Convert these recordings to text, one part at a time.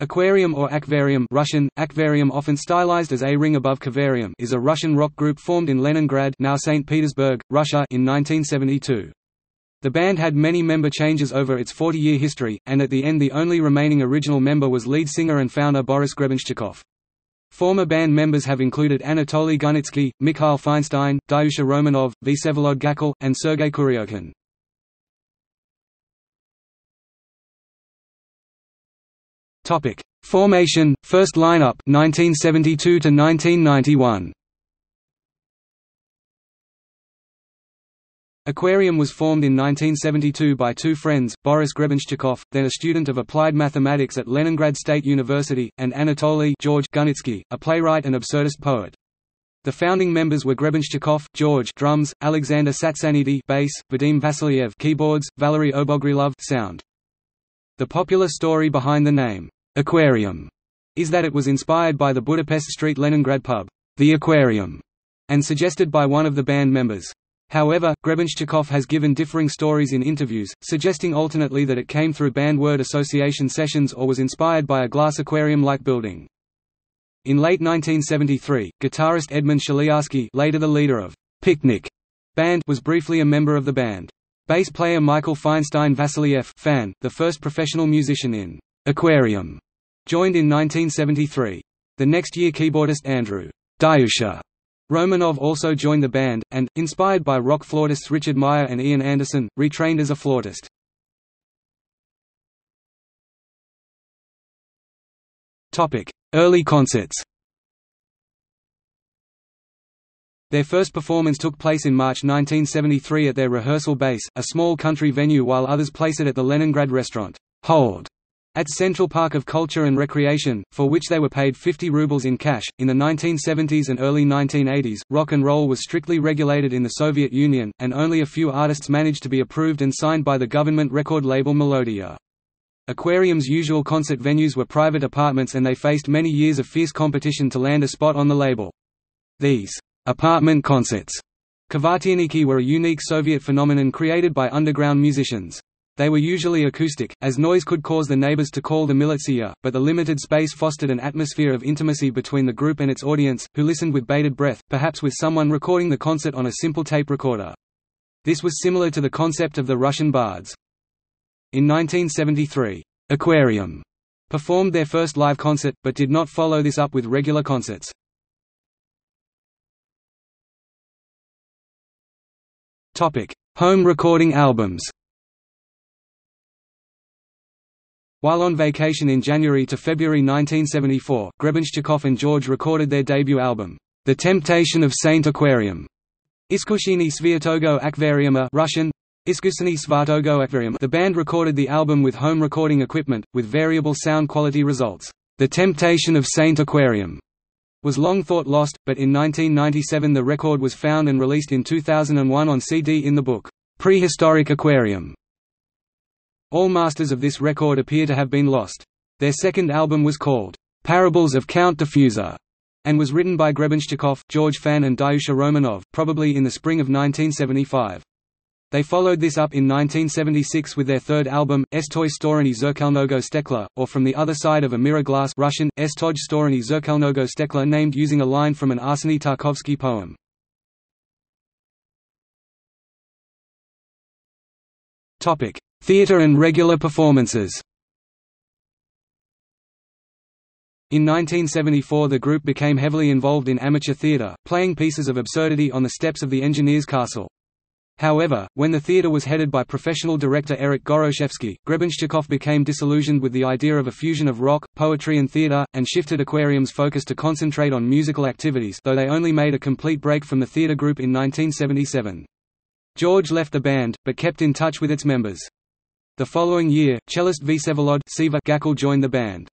Aquarium or Akvarium Russian, Akvarium often stylized as a ring above Kavarium is a Russian rock group formed in Leningrad now St. Petersburg, Russia in 1972. The band had many member changes over its 40-year history, and at the end the only remaining original member was lead singer and founder Boris Grebenshchikov. Former band members have included Anatoly Gunitsky, Mikhail Feinstein, Dyusha Romanov, Vsevolod Gakul, and Sergei Kuryokhin. Topic: Formation, first lineup 1972 to 1991. Aquarium was formed in 1972 by two friends, Boris Grebenshchikov, then a student of applied mathematics at Leningrad State University, and Anatoly George Gunitsky, a playwright and absurdist poet. The founding members were Grebenshchikov, George drums, Alexander Satsanidi bass, Vadim Vasiliev keyboards, Valery Obogrilov sound. The popular story behind the name Aquarium is that it was inspired by the Budapest Street Leningrad pub, The Aquarium, and suggested by one of the band members. However, Grebenshchikov has given differing stories in interviews, suggesting alternately that it came through band word association sessions or was inspired by a glass aquarium-like building. In late 1973, guitarist Edmund Shklyarsky later the leader of Picnic band was briefly a member of the band. Bass player Michael Feinstein Vasiliev fan, the first professional musician in Aquarium, Joined in 1973. The next year keyboardist Andrew Dyusha Romanov also joined the band, and, inspired by rock flautists Richard Meyer and Ian Anderson, retrained as a flautist. Early concerts Their first performance took place in March 1973 at their rehearsal base, a small country venue while others place it at the Leningrad restaurant, Hold, at Central Park of Culture and Recreation, for which they were paid 50 rubles in cash. In the 1970s and early 1980s, rock and roll was strictly regulated in the Soviet Union, and only a few artists managed to be approved and signed by the government record label Melodia. Aquarium's usual concert venues were private apartments and they faced many years of fierce competition to land a spot on the label. These apartment concerts Kvartirniki were a unique Soviet phenomenon created by underground musicians. They were usually acoustic, as noise could cause the neighbors to call the militia, but the limited space fostered an atmosphere of intimacy between the group and its audience, who listened with bated breath, perhaps with someone recording the concert on a simple tape recorder. This was similar to the concept of the Russian bards. In 1973, Aquarium performed their first live concert, but did not follow this up with regular concerts. Home recording albums While on vacation in January to February 1974, Grebenshchikov and George recorded their debut album, The Temptation of Saint Aquarium. Iskushini Sviatogo Akvariuma Russian, Iskusini Svatogo Akvarium The band recorded the album with home recording equipment, with variable sound quality results. The Temptation of Saint Aquarium was long thought lost, but in 1997 the record was found and released in 2001 on CD in the book, Prehistoric Aquarium. All masters of this record appear to have been lost. Their second album was called, "'Parables of Count Diffuser' and was written by Grebenshchikov, George Fan and Dyusha Romanov, probably in the spring of 1975. They followed this up in 1976 with their third album, Estoy Storony Zerkalnogo Stekla, or From the Other Side of a Mirror Glass Russian, Estoj Storony Zerkalnogo Stekla named using a line from an Arseny Tarkovsky poem. Theatre and regular performances In 1974 the group became heavily involved in amateur theatre, playing pieces of absurdity on the steps of the engineer's castle. However, when the theatre was headed by professional director Eric Goroshevsky, Grebenshchikov became disillusioned with the idea of a fusion of rock, poetry and theatre, and shifted Aquarium's focus to concentrate on musical activities though they only made a complete break from the theatre group in 1977. George left the band, but kept in touch with its members. The following year, cellist Vsevolod Gakul joined the band.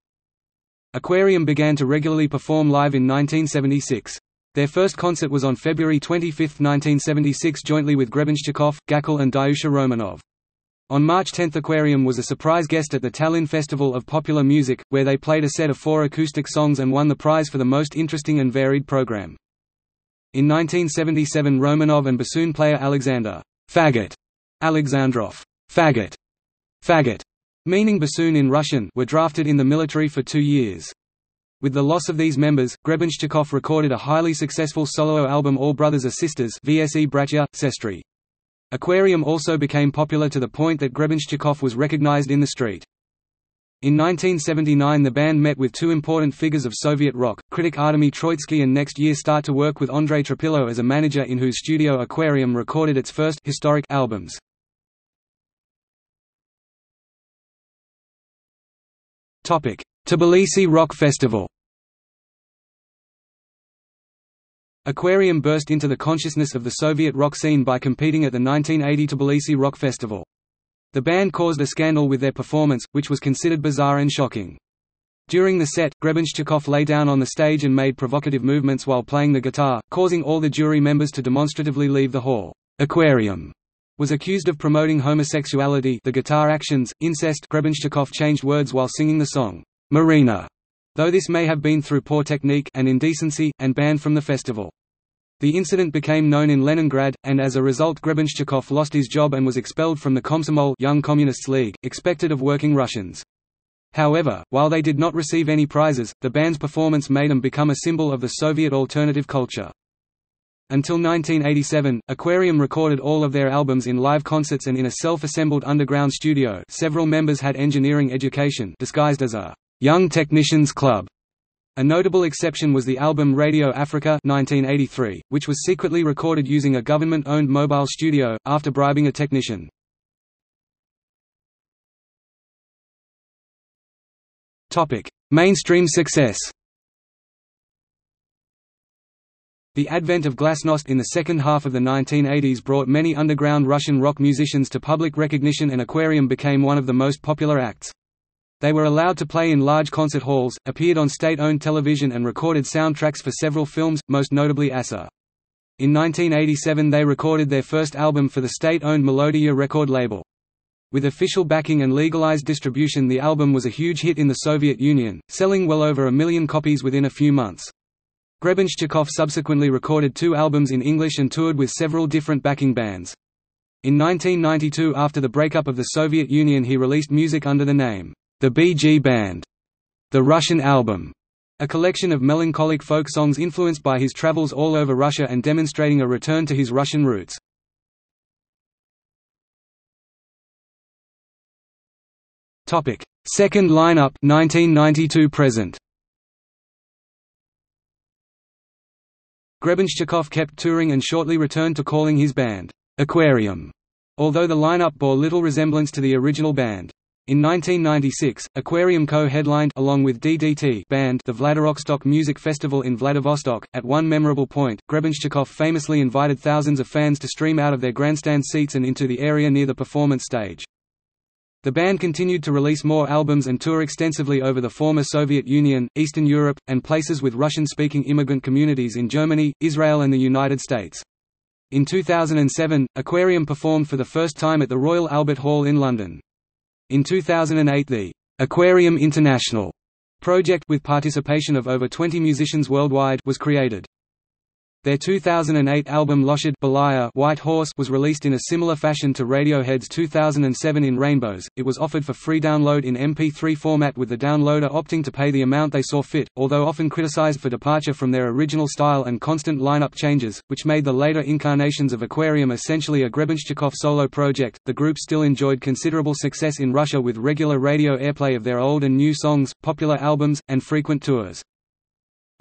Aquarium began to regularly perform live in 1976. Their first concert was on February 25, 1976 jointly with Grebenshchikov, Gakul and Dyusha Romanov. On March 10 Aquarium was a surprise guest at the Tallinn Festival of Popular Music, where they played a set of four acoustic songs and won the prize for the most interesting and varied program. In 1977 Romanov and bassoon player Alexander Faggot Alexandrov Faggot Faggot meaning bassoon in Russian were drafted in the military for two years. With the loss of these members, Grebenshchikov recorded a highly successful solo album All Brothers Are Sisters VSE Bratya, Sestry. Aquarium also became popular to the point that Grebenshchikov was recognized in the street. In 1979 the band met with two important figures of Soviet rock, critic Artemy Troitsky and next year start to work with Andrei Tropillo as a manager in whose studio Aquarium recorded its first historic albums. Tbilisi Rock Festival Aquarium burst into the consciousness of the Soviet rock scene by competing at the 1980 Tbilisi Rock Festival. The band caused a scandal with their performance, which was considered bizarre and shocking. During the set, Grebenshchikov lay down on the stage and made provocative movements while playing the guitar, causing all the jury members to demonstratively leave the hall. Aquarium was accused of promoting homosexuality the guitar actions, incest Grebenshchikov changed words while singing the song, Marina, though this may have been through poor technique and indecency, and banned from the festival. The incident became known in Leningrad, and as a result Grebenshchikov lost his job and was expelled from the Komsomol Young Communists League, expected of working Russians. However, while they did not receive any prizes, the band's performance made them become a symbol of the Soviet alternative culture. Until 1987, Aquarium recorded all of their albums in live concerts and in a self-assembled underground studio. Several members had engineering education disguised as a «young technicians club» A notable exception was the album Radio Africa 1983, which was secretly recorded using a government-owned mobile studio, after bribing a technician. Mainstream success The advent of glasnost in the second half of the 1980s brought many underground Russian rock musicians to public recognition and Aquarium became one of the most popular acts. They were allowed to play in large concert halls, appeared on state-owned television and recorded soundtracks for several films, most notably Assa. In 1987 they recorded their first album for the state-owned Melodia record label. With official backing and legalized distribution the album was a huge hit in the Soviet Union, selling well over a million copies within a few months. Grebenshchikov subsequently recorded two albums in English and toured with several different backing bands. In 1992 after the breakup of the Soviet Union he released music under the name, the BG Band, The Russian Album, a collection of melancholic folk songs influenced by his travels all over Russia and demonstrating a return to his Russian roots. Second lineup 1992 present. Grebenshchikov kept touring and shortly returned to calling his band Aquarium, although the lineup bore little resemblance to the original band. In 1996, Aquarium co-headlined along with DDT band the Vladivostok Music Festival in Vladivostok. At one memorable point, Grebenshchikov famously invited thousands of fans to stream out of their grandstand seats and into the area near the performance stage. The band continued to release more albums and tour extensively over the former Soviet Union, Eastern Europe, and places with Russian-speaking immigrant communities in Germany, Israel and the United States. In 2007, Aquarium performed for the first time at the Royal Albert Hall in London. In 2008 the «Aquarium International» project with participation of over 20 musicians worldwide was created. Their 2008 album Loshad White Horse was released in a similar fashion to Radiohead's 2007 In Rainbows. It was offered for free download in MP3 format with the downloader opting to pay the amount they saw fit, although often criticized for departure from their original style and constant lineup changes, which made the later incarnations of Aquarium essentially a Grebenshchikov solo project. The group still enjoyed considerable success in Russia with regular radio airplay of their old and new songs, popular albums, and frequent tours.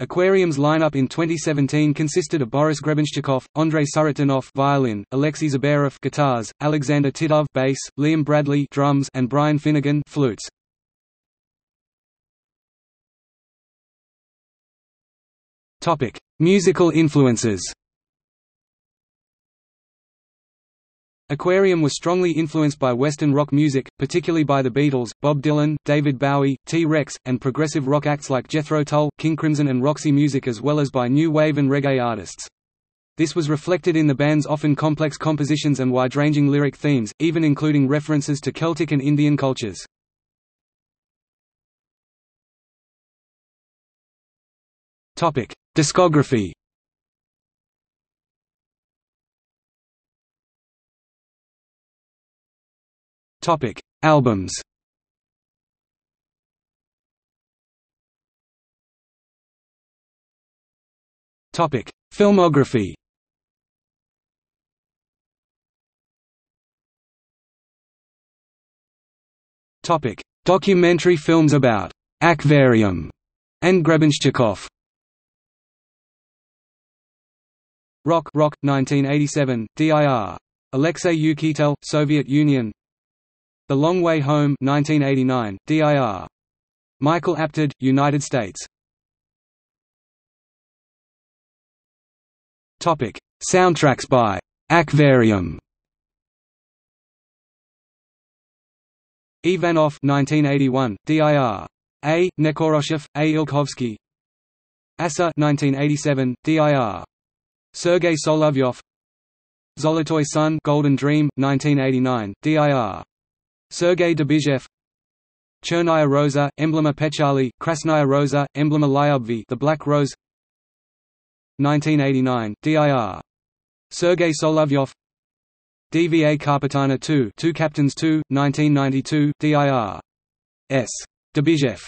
Aquarium's lineup in 2017 consisted of Boris Grebenshchikov, Andrei Surotdinov violin, Alexei Zubarev guitars, Alexander Titov bass, Liam Bradley drums, and Brian Finnegan flutes. Topic: Musical influences. Aquarium was strongly influenced by Western rock music, particularly by the Beatles, Bob Dylan, David Bowie, T-Rex, and progressive rock acts like Jethro Tull, King Crimson and Roxy Music as well as by new wave and reggae artists. This was reflected in the band's often complex compositions and wide-ranging lyric themes, even including references to Celtic and Indian cultures. Discography Topic: Albums. Topic: Filmography. Topic: Documentary films about Akvarium and Grebenshchikov. Rock Rock 1987 DIR Alexei Uchitel Soviet Union the Long Way Home 1989 DIR Michael Apted United States. Topic. Soundtracks by Akvarium. Ivanov 1981 DIR A. Nekoroshev A. Ilkovsky. Assa 1987 DIR Sergei Solovyov. Zolotoy Sun Golden Dream 1989 DIR Sergei Debizhev Chernaya Rosa Emblema Pechali Krasnaya Rosa Emblema Lyubvi The Black Rose 1989 DIR Sergei Solovyov DVA Kapitana 2 Two Captains 2, 1992 DIR. S. Debizhev